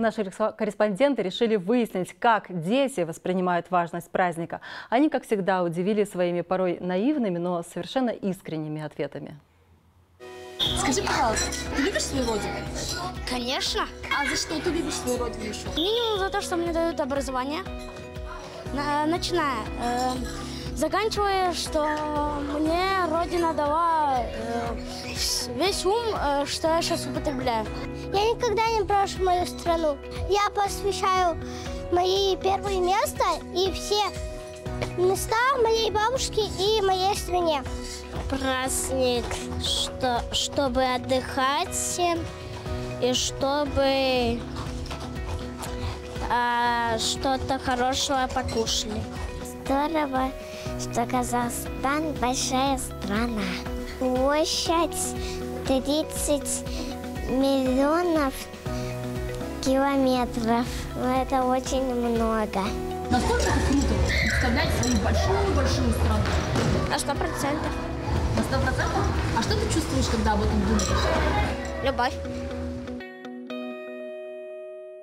Наши корреспонденты решили выяснить, как дети воспринимают важность праздника. Они, как всегда, удивили своими порой наивными, но совершенно искренними ответами. Скажи, пожалуйста, ты любишь свою родину? Конечно. А за что ты любишь свою родину еще? Минимум за то, что мне дают образование. На- начиная, э, заканчивая, что мне Родина дала э, весь ум, э, что я сейчас употребляю. Я никогда не брошу мою страну. Я посвящаю мои первые места и все места моей бабушки и моей стране. Праздник, что, чтобы отдыхать и чтобы а, что-то хорошего покушали. Здорово, что Казахстан большая страна. Площадь 30 миллионов километров. Но это очень много. Насколько это круто представлять свою большую-большую страну? На сто процентов. На сто процентов? А что ты чувствуешь, когда об этом думаешь? Любовь.